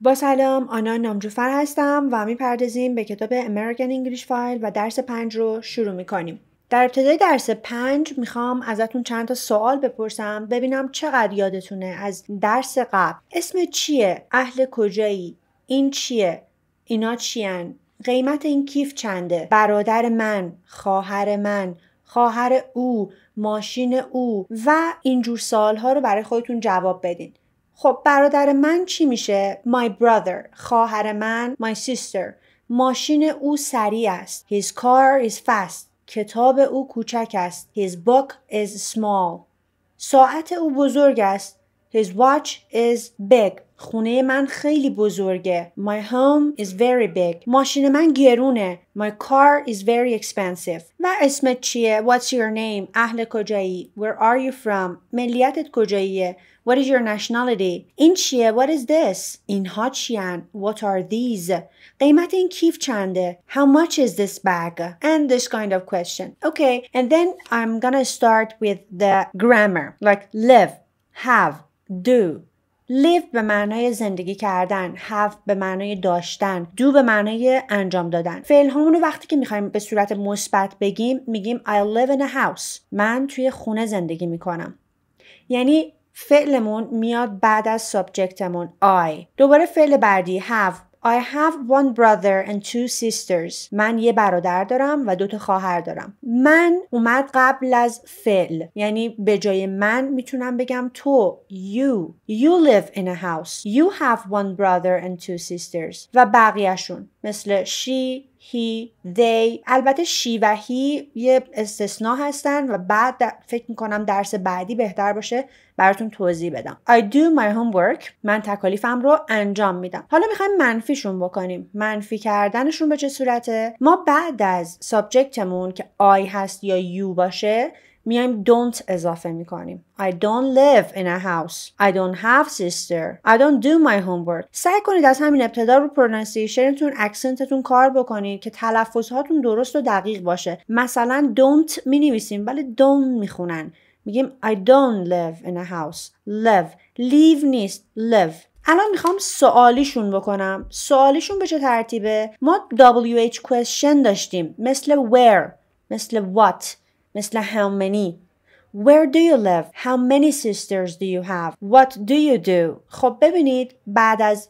با سلام آنا نامجوفر هستم و می‌پردازیم به کتاب American English File و درس پنج رو شروع می‌کنیم در ابتدای درس پنج می‌خوام ازتون چند تا سوال بپرسم ببینم چقدر یادتونه از درس قبل اسم چیه؟ اهل کجایی؟ این چیه؟ اینا چیان؟ قیمت این کیف چنده؟ برادر من، خواهر من، خواهر او، ماشین او و اینجور سالها رو برای خودتون جواب بدین. خب برادر من چی میشه؟ My brother. خواهر من my sister. ماشین او سریع است. His car is fast. کتاب او کوچک است. His book is small. ساعت او بزرگ است. His watch is big. خونه من خیلی بزرگه. My home is very big. ماشین من گرونه. My car is very expensive. و اسمت چیه؟ What's your name? اهل کجایی؟ Where are you from? ملیتت کجاییه؟ What is your nationality? این چیه? What is this? اینها چیان? What are these? قیمت این کیف چنده? How much is this bag? And this kind of question. Okay, and then I'm gonna start with the grammar. Like live, have, do. live به معنای زندگی کردن have به معنای داشتن do به معنای انجام دادن فعل رو وقتی که میخوایم به صورت مثبت بگیم میگیم I live in a house من توی خونه زندگی میکنم یعنی فعلمون میاد بعد از سابجکتمون I دوباره فعل بعدی have I have one brother and two sisters. من یه برادر دارم و دو تا خواهر دارم. من اومد قبل از فعل. یعنی به جای من می‌تونم بگم تو. You. You live in a house. You have one brother and two sisters. و بقیهشون. مثل she, he, they. البته she و he یه استثناء هستن و بعد فکر می‌کنم درس بعدی بهتر باشه براتون توضیح بدم. I do my homework. من تکالیفم رو انجام میدم. حالا می‌خوایم منفیشون بکنیم. منفی کردنشون به چه صورته؟ ما بعد از subject مون که I هست یا you باشه میایم don't اضافه می‌کنیم. I don't live in a house. I don't have sister. I don't do my homework. سعی کنید از همین ابتدا رو pronunciation تون accent تون کار بکنید که تلفظهاتون درست و دقیق باشه. مثلا don't می نویسیم ولی don't می‌خونن. میگیم I don't live in a house. Live. Leave نیست. Live. الان می‌خوام سوالیشون بکنم. سوالیشون به چه ترتیبه؟ ما WH question داشتیم. مثل where. مثل what. مثل how many Where do you live? How many sisters do you have? What do you do? خب ببینید بعد از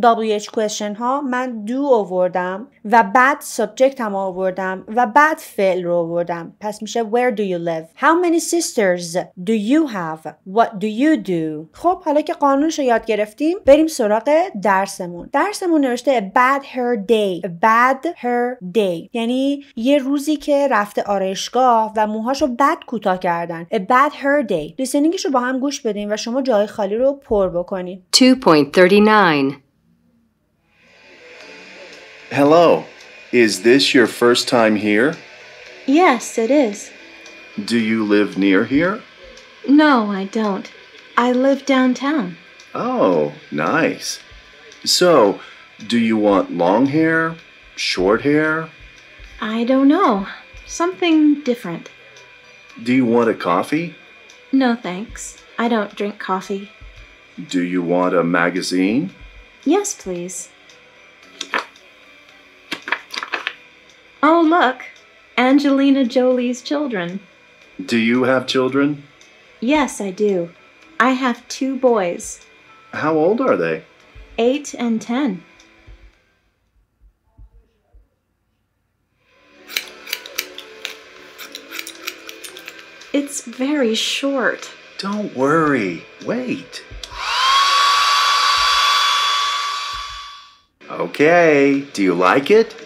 WH question ها من do آوردم و بعد subject هم آوردم و بعد فعل رو آوردم. پس میشه where do you live? How many sisters do you have? What do you do? خب حالا که قانونش رو یاد گرفتیم بریم سراغ درسمون. درسمون نوشته a bad hair day. A bad hair day. یعنی یه روزی که رفته آرایشگاه و موهاشو بد کوتاه کردن. A bad hair day. لیسنینگش رو با هم گوش بدیم و شما جای خالی رو پر بکنید 2.39 Hello. Is this your first time here? Yes, it is. Do you live near here? No, I don't. I live downtown. Oh, nice. So, do you want long hair? Short hair? I don't know. Something different. Do you want a coffee? No, thanks. I don't drink coffee. Do you want a magazine? Yes, please. Oh, look. Angelina Jolie's children. Do you have children? Yes, I do. I have two boys, How old are they? eight and ten. It's very short. Don't worry. Wait. Okay. Do you like it?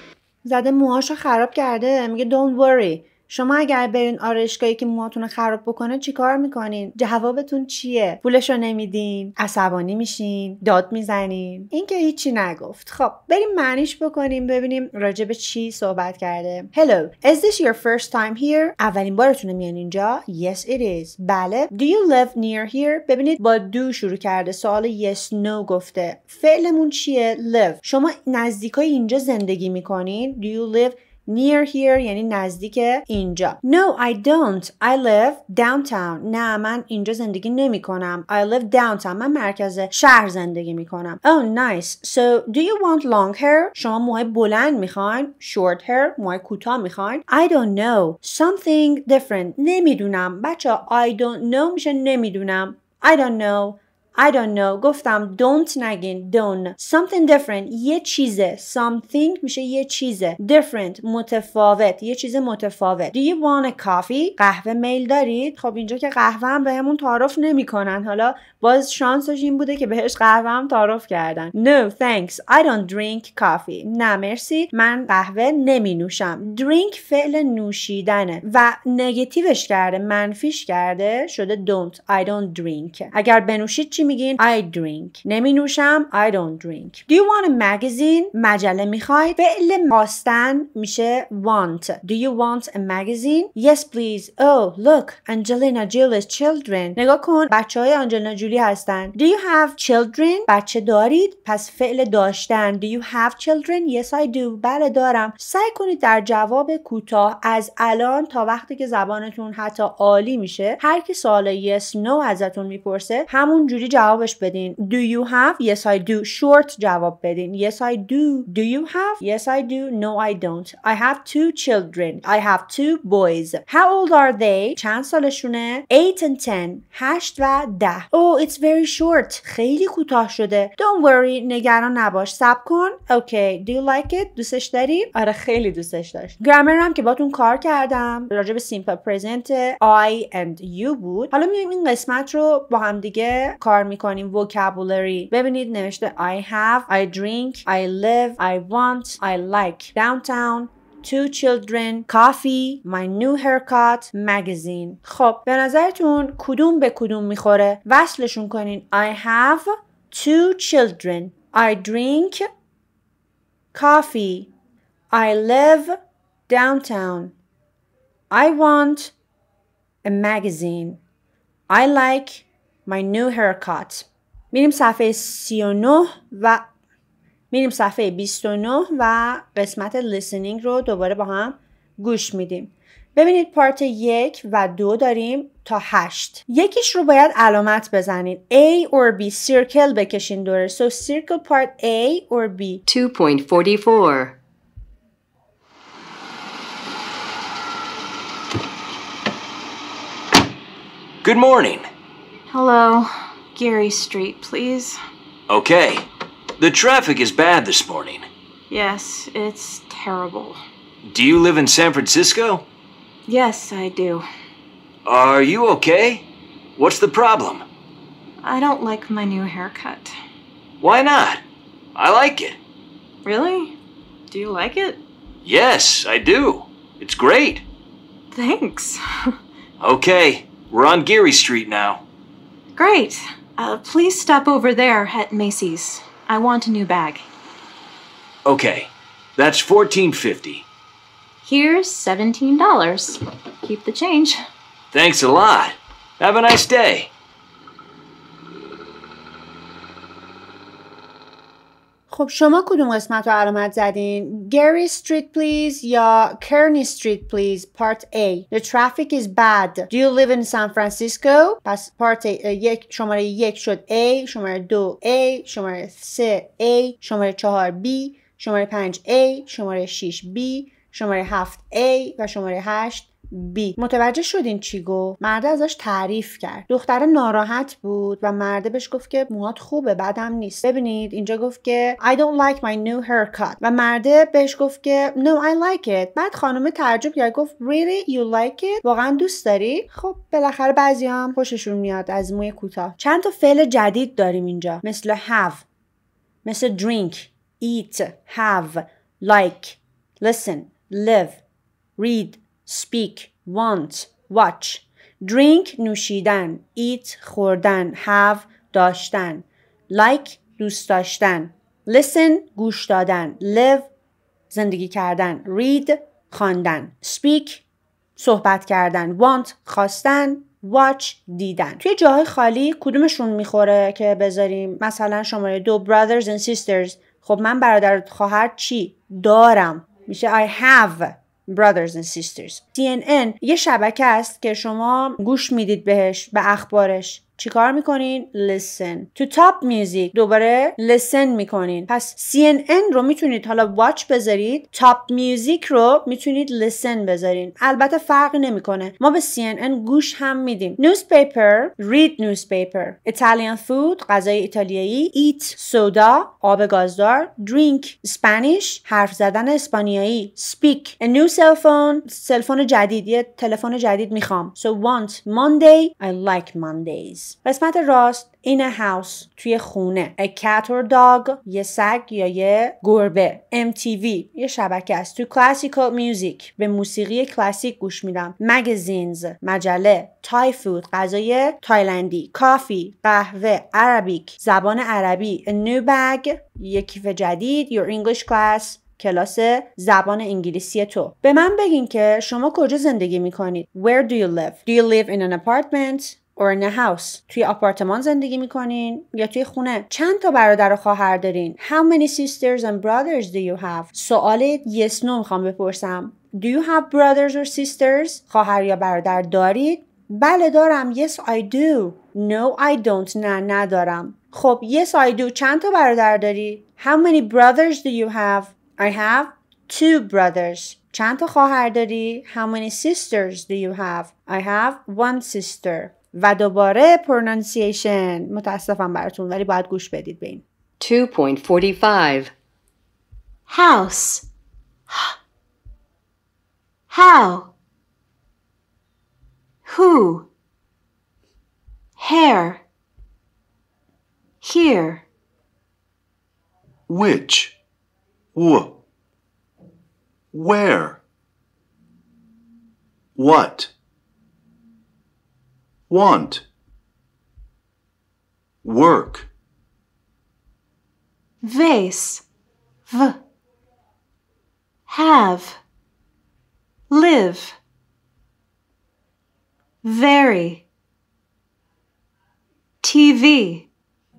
زده موهاشو خراب کرده میگه don't worry. شما اگر برین آرایشگاهی که موهاتون رو خراب بکنه چیکار می‌کنین؟ جوابتون چیه؟ پولش رو نمیدین عصبانی میشین داد می‌زنین؟ این که هیچی نگفت. خب بریم معنیش بکنیم ببینیم راجع به چی صحبت کرده. Hello is this your first time here? اولین بارتونه میان اینجا. Yes it is. بله. Do you live near here? ببینید با do شروع کرده. سوال yes no گفته. فعلمون چیه؟ Live. شما نزدیکای اینجا زندگی می‌کنین. Do you live near here یعنی نزدیک اینجا no I don't I live downtown نه من اینجا زندگی نمی کنم I live downtown من مرکز شهر زندگی می کنم oh nice so do you want long hair شما موهای بلند میخواین short hair موهای کوتاه میخواین I don't know something different نمیدونم بچه I don't know میشه نمیدونم I don't know I don't know. گفتم don't نگین don't. Something different. یه چیزه. Something میشه یه چیزه. Different. متفاوت. یه چیز متفاوت. Do you want a coffee? قهوه میل دارید؟ خب اینجا که قهوه هم بهمون تعارف نمی‌کنن. حالا باز شانسش این بوده که بهش قهوه هم تعارف کردن. No thanks. I don't drink coffee. نه مرسی. من قهوه نمی نوشم drink فعل نوشیدنه و نگتیوش کرده منفیش کرده شده don't. I don't drink. اگر بنوشید چی میگین؟ I drink. نمی نوشم I don't drink. Do you want a magazine? مجله می‌خواید. فعل خواستن میشه want. Do you want a magazine? Yes please. Oh look. Angelina Jolie's children. نگاه کن. بچه های آنجلینا جولی هستن. Do you have children? بچه دارید؟ پس فعل داشتن. Do you have children? Yes I do. بله دارم. سعی کنید در جواب کوتاه از الان تا وقتی که زبانتون حتی عالی میشه هر کی سوال yes no ازتون می‌پرسه همون جوری جوابش بدین Do you have Yes I do short جواب بدین Yes I do Do you have Yes I do No I don't I have two children I have two boys How old are they چند سالشونه 8 and 10 8 و 10 Oh it's very short خیلی کوتاه شده Don't worry نگران نباش سب کن Okay Do you like it دوستش داری آره خیلی دوستش داشت گرامر هم که باتون کار کردم راجع به simple present I and you بود حالا میایم این قسمت رو با هم دیگه کار میکنیم vocabulary ببینید نوشته I have I drink I live I want I like downtown two children, coffee, my new haircut, magazine. خب به نظرتون کدوم به کدوم میخوره؟ وصلشون کنین. I have two children. I drink coffee. I live downtown. I want a magazine. I like my new haircut. میریم صفحه 39 و میریم صفحه 29 و قسمت listening رو دوباره با هم گوش میدیم. ببینید پارت یک و دو داریم تا هشت یکیش رو باید علامت بزنید A or B circle بکشین دوره so circle part A or B 2.44. Good morning. Hello. Gary Street, please. Okay. The traffic is bad this morning. Yes, it's terrible. Do you live in San Francisco? Yes, I do. Are you okay? What's the problem? I don't like my new haircut. Why not? I like it. Really? Do you like it? Yes, I do. It's great. Thanks. Okay, we're on Geary Street now. Great. Uh, please stop over there at Macy's. I want a new bag. Okay, that's fourteen fifty. Here's $17. Keep the change. Thanks a lot. Have a nice day. خب شما کدوم قسمت رو علامت زدین؟ Geary Street please یا Kearny Street please part A The traffic is bad Do you live in San Francisco؟ پس part یک شماره یک شد A شماره دو A شماره سه A شماره چهار B شماره پنج A شماره 6 B شماره 7 A و شماره 8 B. متوجه شدین چی گفت؟ مرده ازش تعریف کرد. دختره ناراحت بود و مرده بهش گفت که موهات خوبه بدم نیست. ببینید اینجا گفت که I don't like my new haircut. و مرده بهش گفت که No I like it. بعد خانم تعجب کرد گفت Really? You like it? واقعا دوست داری؟ خب بالاخره بعضی هم خوششون میاد از موی کوتاه. چند تا فعل جدید داریم اینجا. مثل have مثل drink eat have like listen live read. Speak want watch. Drink نوشیدن. Eat خوردن. Have داشتن. Like دوست داشتن. Listen گوش دادن. Live زندگی کردن. Read خواندن. Speak صحبت کردن. Want خواستن. Watch دیدن. توی جاهای خالی کدومشون می‌خوره که بذاریم؟ مثلا شماره دو brothers and sisters. خب من برادر خواهر چی؟ دارم. میشه I have. Brothers and sisters. CNN یه شبکه است که شما گوش می‌دید بهش به اخبارش. چیکار می‌کنین؟ listen. to top music دوباره listen می‌کنین. پس CNN رو می‌تونید حالا watch بذارید. Top music رو می‌تونید listen بذارین. البته فرق نمی‌کنه. ما به CNN گوش هم میدیم. Newspaper. Read newspaper. Italian food. غذای ایتالیایی. Eat soda. آب گازدار. Drink. Spanish. حرف زدن اسپانیایی. Speak. A new cell phone. cell phone جدید. یه تلفن جدید می‌خوام. So want Monday. I like Mondays. قسمت راست in a house توی خونه. A cat or dog یه سگ یا یه گربه. MTV یه شبکه است. to classical music به موسیقی کلاسیک گوش میدم. Magazines مجله. Thai food غذای تایلندی. coffee قهوه. Arabic زبان عربی. A new bag یه کیف جدید. Your English class کلاس زبان انگلیسی تو. به من بگین که شما کجا زندگی می‌کنید. Where do you live? Do you live in an apartment? Or in a house توی آپارتمان زندگی می‌کنین یا توی خونه چند تا برادر و خواهر دارین How many sisters and brothers do you have سوال yes no می‌خوام بپرسم Do you have brothers or sisters خواهر یا برادر دارید بله دارم Yes I do No I don't نه ندارم خب Yes I do چند تا برادر داری How many brothers do you have I have two brothers چند تا خواهر داری How many sisters do you have I have one sister و دوباره پرونانسیشن متاسفم براتون ولی باید گوش بدید به این 2.45. House. How? Who? Hair. Here. Which? Wh? Where? What? Want? Work? Vase. V. Have. Live. Very. TV.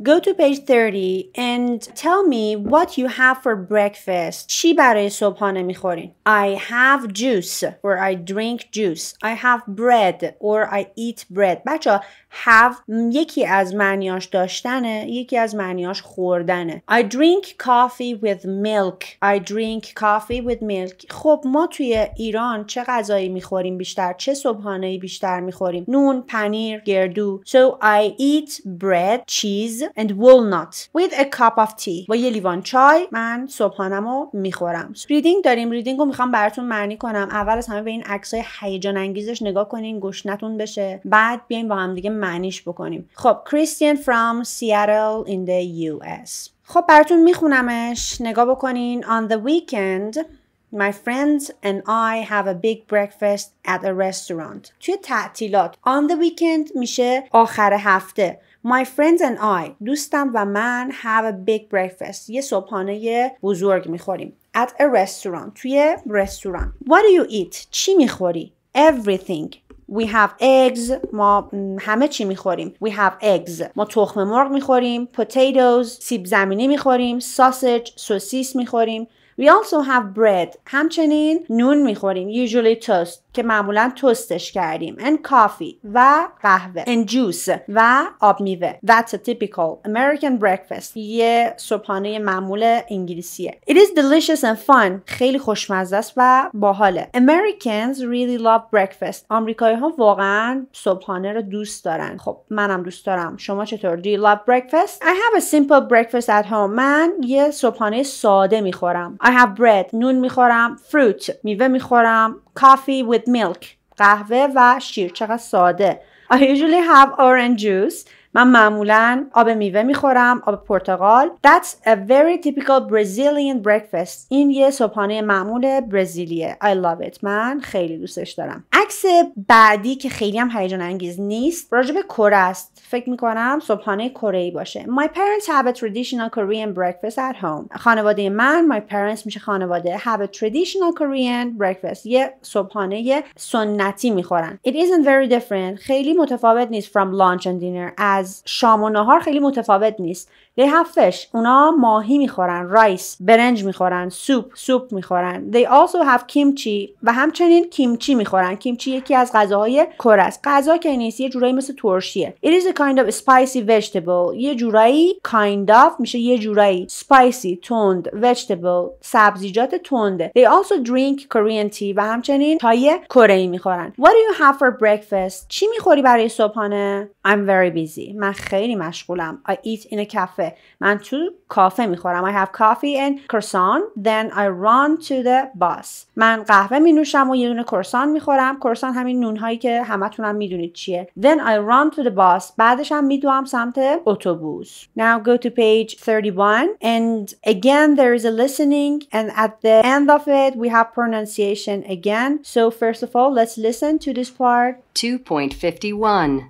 Go to page 30 and tell me what you have for breakfast. چی برای صبحانه میخورین؟ I have juice or I drink juice. I have bread or I eat bread. بچه have یکی از معنیاش داشتنه یکی از معنیاش خوردنه. I drink coffee with milk. I drink coffee with milk. خب ما توی ایران چه غذایی میخوریم بیشتر؟ چه صبحانه بیشتر میخوریم؟ نون، پنیر، گردو. So I eat bread, cheese and walnut with a cup of tea. با یه لیوان چای من صبحانمو می‌خورم. ریدینگ داریم ریدینگ رو می‌خوام براتون معنی کنم. اول از همه به این عکسای هیجان انگیزش نگاه کنین گشنتون بشه. بعد بیایم با هم دیگه معنیش بکنیم. خب Christian from Seattle in the US خب براتون میخونمش. نگاه بکنین. On the weekend My friends and I have a big breakfast at a restaurant. توی تعطیلات. On the weekend میشه آخر هفته. My friends and I دوستم و من have a big breakfast. یه صبحانه بزرگ می‌خوریم. At a restaurant. توی رستوران What do you eat؟ چی می‌خوری؟ Everything. We have eggs. ما همه چی می‌خوریم. We have eggs. ما تخم مرغ می‌خوریم. Potatoes. سیب زمینی می‌خوریم. Sausage. سوسیس می‌خوریم. We also have bread همچنین نون می‌خوریم usually toast که معمولا توستش کردیم and coffee و قهوه and juice و آب میوه That's a typical American breakfast یه صبحانه معمول انگلیسیه It is delicious and fun خیلی خوشمزه است و باحاله Americans really love breakfast آمریکایی ها واقعا صبحانه رو دوست دارن خب منم دوست دارم شما چطور Do you love breakfast? I have a simple breakfast at home من یه صبحانه ساده می‌خورم have bread. نون می‌خورم. Fruit. میوه می‌خورم. Coffee with milk. قهوه و شیر. چقدر ساده. I usually have orange juice. من معمولا آب میوه می‌خورم. آب پرتقال. That's a very typical Brazilian breakfast. این یه صبحانه معمول برزیلیه. I love it. من خیلی دوستش دارم. بحث بعدی که خیلی هم هیجان انگیز نیست راجع به کره است فکر می‌کنم صبحانه کره ای باشه My parents have a traditional Korean breakfast at home خانواده من My parents میشه خانواده have a traditional Korean breakfast یه صبحانه سنتی می‌خورن It isn't very different خیلی متفاوت نیست from lunch and dinner از شام و نهار خیلی متفاوت نیست They have fish. اونا ماهی می‌خورن. رایس. برنج می‌خورن. سوپ. سوپ می‌خورن. They also have kimchi و همچنین کیمچی می‌خورن. کیمچی یکی از غذاهای کره است. غذا که نیست یه جورایی مثل ترشیه. It is a kind of spicy vegetable. یه جورایی kind of میشه یه جورایی spicy تند vegetable سبزیجات تنده. They also drink Korean tea و همچنین چای کره ای می‌خورن. What do you have for breakfast? چی می‌خوری برای صبحانه؟ I'm very busy. من خیلی مشغولم. I eat in a cafe. من تو کافه می‌خورم I have coffee and croissant then I run to the bus من قهوه می نوشم و یه دونه کرسان می‌خورم کرسان همین نون هایی که همتون هم میدونید چیه then I run to the bus بعدش هم میدوام سمت اتوبوس now go to page 31 and again there is a listening and at the end of it we have pronunciation again so first of all let's listen to this part 2.51.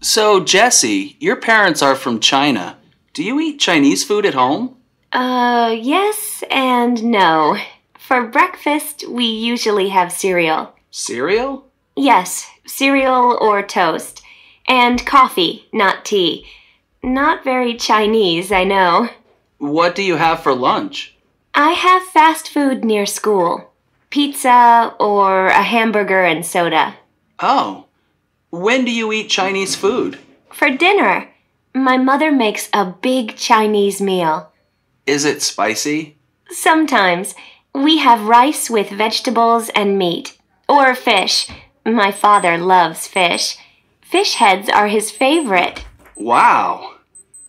So, Jesse, your parents are from China. Do you eat Chinese food at home? Uh, yes and no. For breakfast, we usually have cereal. Cereal? Yes, cereal or toast. And coffee, not tea. Not very Chinese, I know. What do you have for lunch? I have fast food near school pizza or a hamburger and soda. Oh. When do you eat Chinese food? For dinner, my mother makes a big Chinese meal. Is it spicy? Sometimes we have rice with vegetables and meat, or fish. My father loves fish. Fish heads are his favorite. Wow.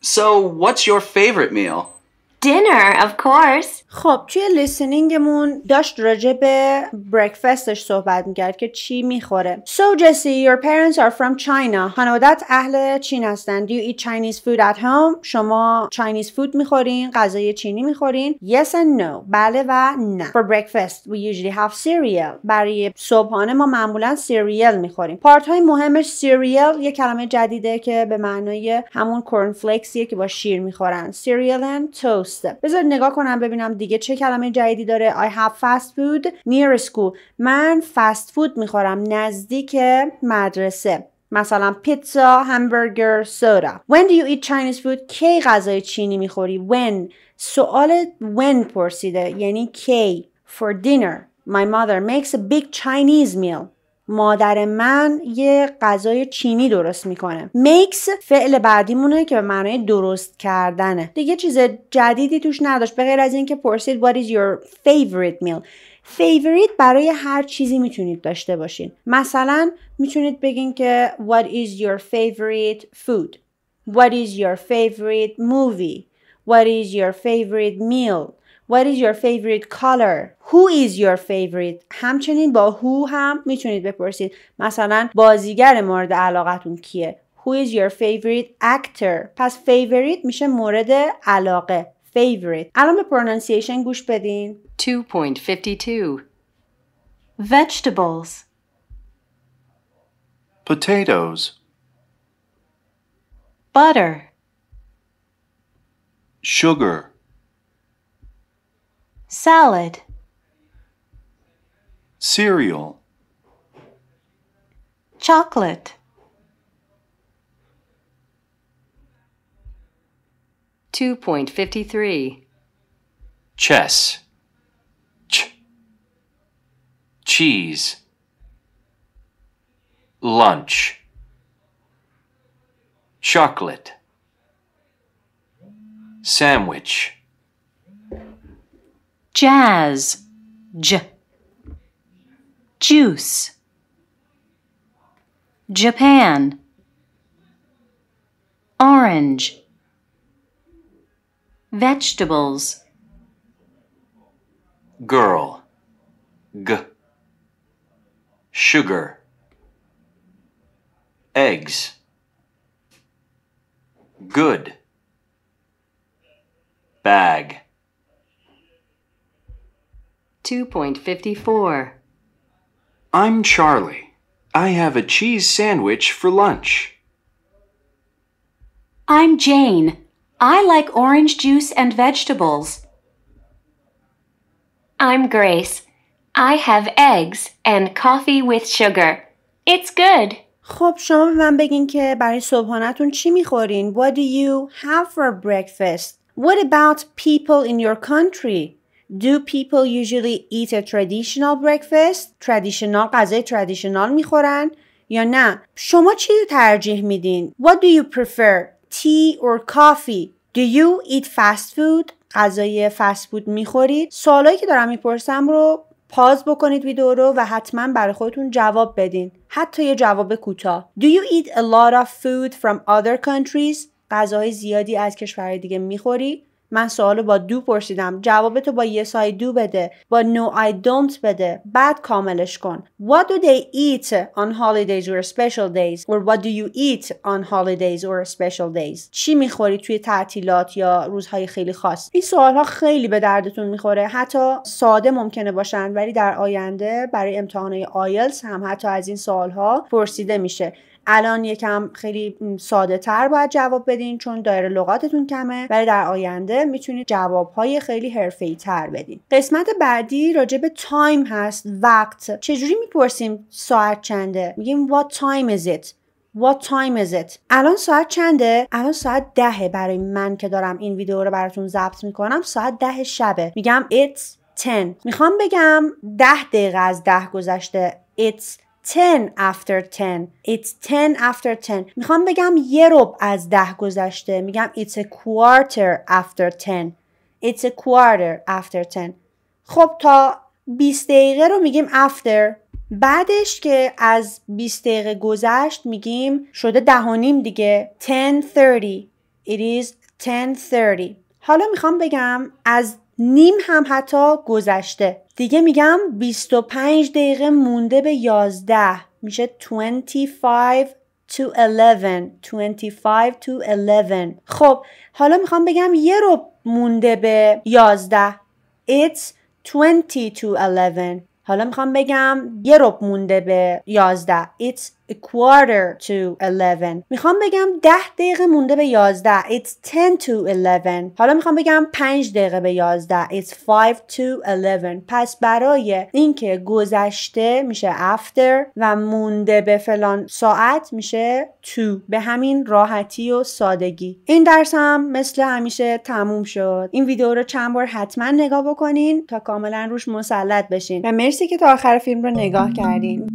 So, what's your favorite meal? Dinner, of course. خب توی لیسنینگمون داشت راجع به برکفستش صحبت می‌کرد که چی می‌خوره. So Jesse, your parents are from China. خانوادت اهل چین هستن. Do you eat Chinese food at home? شما Chinese food می‌خورین؟ غذای چینی می‌خورین؟ Yes and no. بله و نه. For breakfast, we usually have cereal. برای صبحانه ما معمولا cereal می‌خوریم. part های مهمش cereal یه کلمه جدیده که به معنای همون corn flakes یه که با شیر می‌خورن. cereal and toast. بذار نگاه کنم ببینم دیگه چه کلمه جدیدی داره I have fast food near school من فست فود می‌خورم نزدیک مدرسه مثلا پیتزا، همبرگر، سودا. When do you eat Chinese food? کی غذای چینی می‌خوری؟ When. سوال when پرسیده یعنی کی. For dinner. My mother makes a big Chinese meal. مادر من یه غذای چینی درست می‌کنه. Makes فعل بعدیمونه که به معنای درست کردنه. دیگه چیز جدیدی توش نداشت به غیر از اینکه پرسید what is your favorite meal. Favorite برای هر چیزی می‌تونید داشته باشین. مثلا می‌تونید بگین که what is your favorite food. What is your favorite movie. What is your favorite meal. What is your favorite color? Who is your favorite? همچنین با who هم میتونید بپرسید. مثلا بازیگر مورد علاقتون کیه؟ Who is your favorite actor? پس favorite میشه مورد علاقه. Favorite. الان به pronunciation گوش بدین. 2.52. Vegetables. Potatoes. Butter. Sugar. Salad. Cereal. Chocolate. Two point fifty three. chess, ch, cheese, lunch, chocolate, sandwich, Jazz. J. Juice. Japan. Orange. Vegetables. girl, g, sugar, eggs, good, bag, 2.54. I'm Charlie. I have a cheese sandwich for lunch. I'm Jane. I like orange juice and vegetables. I'm Grace. I have eggs and coffee with sugar. It's good. خب شما به من بگین که برای صبحانهتون چی میخورین؟ What do you have for breakfast? What about people in your country? Do people usually eat a traditional breakfast? traditional غذای traditional می‌خورن یا نه؟ شما چی رو ترجیح میدین؟ What do you prefer? Tea or coffee? Do you eat fast food? غذای فست فود می‌خورید؟ سوالایی که دارم می‌پرسم رو پاز بکنید ویدیو رو و حتما برای خودتون جواب بدین. حتی یه جواب کوتاه. Do you eat a lot of food from other countries? غذاهای زیادی از کشورهای دیگه می‌خوری؟ من سوالو با دو پرسیدم. جوابتو با yes I do بده. با no I don't بده. بعد کاملش کن. What do they eat on holidays or special days? Or what do you eat on holidays or special days? چی می‌خوری توی تعطیلات یا روزهای خیلی خاص؟ این سوال ها خیلی به دردتون می‌خوره. حتی ساده ممکنه باشن ولی در آینده برای امتحانهای آیلز هم حتی از این سوال ها پرسیده میشه. الان یکم خیلی ساده تر باید جواب بدین چون دایره لغاتتون کمه ولی در آینده می‌تونید جواب های خیلی حرفه‌ای تر بدین. قسمت بعدی راجع به تایم هست وقت. چجوری می‌پرسیم ساعت چنده؟ میگیم what time is it What time is it? الان ساعت چنده؟ الان ساعت دهه برای من که دارم این ویدیو رو براتون ضبط می‌کنم ساعت ده شبه. میگم it's 10 می‌خوام بگم ده دقیقه از ده گذشته. it's 10 after 10 It's 10 after 10 می‌خوام بگم یه رب از ده گذشته. میگم It's a quarter after 10 It's a quarter after 10 خب تا 20 دقیقه رو میگیم after. بعدش که از 20 دقیقه گذشت میگیم شده ده و نیم دیگه. 10.30 It is 10.30 حالا می‌خوام بگم از نیم هم حتی گذشته. دیگه میگم 25 دقیقه مونده به 11 میشه 25 to 11 25 to 11 خب حالا می‌خوام بگم یه رو مونده به 11 It's 20 to 11 حالا می‌خوام بگم یه رب مونده به 11 It's a quarter to 11 می‌خوام بگم 10 دقیقه مونده به 11 It's 10 to 11 حالا می‌خوام بگم 5 دقیقه به 11 It's 5 to 11 پس برای اینکه گذشته میشه after و مونده به فلان ساعت میشه to. به همین راحتی و سادگی. این درس هم مثل همیشه تموم شد. این ویدیو رو چند بار حتما نگاه بکنین تا کاملا روش مسلط بشین. و مرسی که تا آخر فیلم رو نگاه کردین.